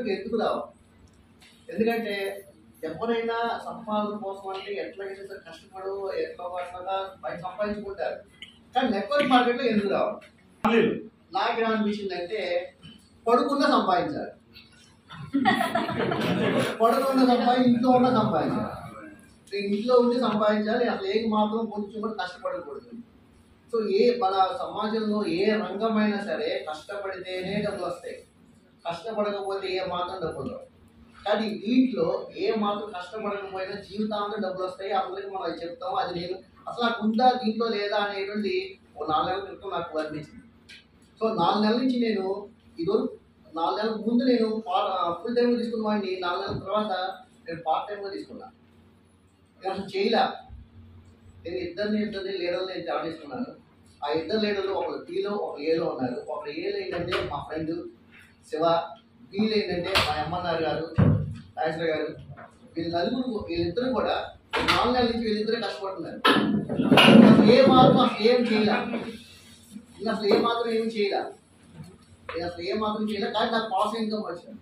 Market ఎందుకు రావు? ఎందుకంటే ఎవరైనా సంపాదన కోసం అంటే ఎట్లయితే సరే కష్టపడు ఎట్లా బయట సంపాదించుకుంటారు. కానీ నెట్వర్క్ మార్కెట్లో ఎందుకు రావాలి నాకు ఏమనిపించింది అంటే పడుకున్న సంపాదించాలి. పడుకున్న సంపాదించి ఇంట్లో ఉన్న సంపాదించాలి. ఇంట్లో ఉండి సంపాదించాలి అసలు ఏం మాత్రం కొంచెం కూడా కష్టపడకూడదు. సో ఏ మన సమాజంలో ఏ రంగమైనా సరే కష్టపడితేనే డబ్బులు వస్తాయి. కష్టపడకపోతే ఏ మాత్రం డబ్బులు రావు. కానీ వీటిలో ఏ మాత్రం కష్టపడకపోయినా జీవితాంతం డబ్బులు వస్తాయి. అందరికి మనం అది చెప్తాం అది నేను అసలు నాకు ఉందా దీంట్లో లేదా అనేటువంటి ఓ నాలుగు నెలల క్రితం నాకు వర్ణించింది. సో నాలుగు నెలల నుంచి నేను ఈరోజు నాలుగు నెలల ముందు నేను ఫుల్ టైం తీసుకున్న వాడిని నాలుగు నెలల తర్వాత నేను పార్ట్ టైంగా తీసుకున్నాను నేను అసలు చేయలే. నేను ఇద్దరిని ఇద్దరిని లీడర్లు నేను జాయిన్ చేసుకున్నాను. ఆ ఇద్దరు లీడర్లు ఒకరు టీలో ఒక ఏలో ఉన్నారు. ఒకరు ఏలో ఏంటంటే మా ఫ్రెండ్ శివ వీళ్ళు ఏంటంటే మా ఎమ్మెల్యే గారు రాజేశ్వర గారు వీళ్ళు నలుగురు వీళ్ళిద్దరు కూడా నాలుగు నెలల నుంచి వీళ్ళిద్దరే కష్టపడుతున్నారు. అసలు ఏ మాత్రం అసలు ఏం చేయలే? అసలు ఏ మాత్రం ఏం చేయలే? అసలు ఏ మాత్రం చేయలే? కానీ నాకు పాస్ ఇన్కమ్ వచ్చింది.